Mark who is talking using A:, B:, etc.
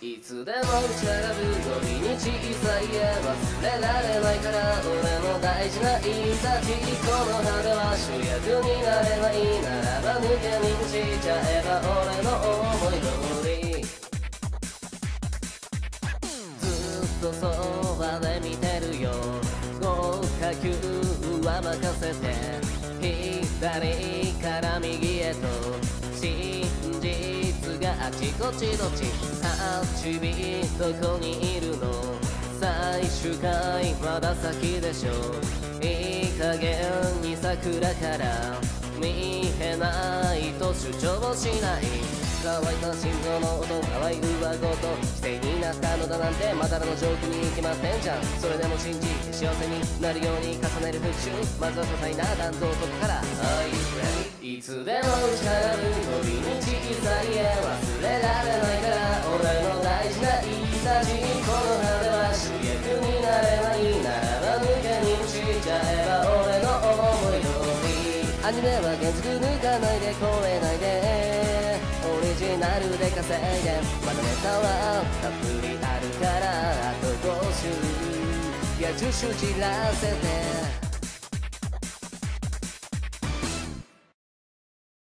A: いつでも打ち上がるゴミに小さい絵忘れられないから俺の大事な印刷この春は主役になればいいならば抜け道しちゃえば俺の思い通りずっとそばで見てるよ。合格は任せて左あちこちどっち8ビどこにいるの最終回まだ先でしょい。い加減に桜から見えない。と主張しない。乾いた心臓の音乾い。上ごと犠牲になったのだなんてまだらのジョークに決まってんじゃんそれでも信じ幸せになるように重ねる復讐まずは些細な弾道そこから Are you ready? い。つでも打ち上がるこのコロは主役になれないならば無限にちゃえば俺の思い通りアニメは原作抜かないで超えないでオリジナルで稼いでまだネタはたっぷりあるからあと5週いや10週散らせて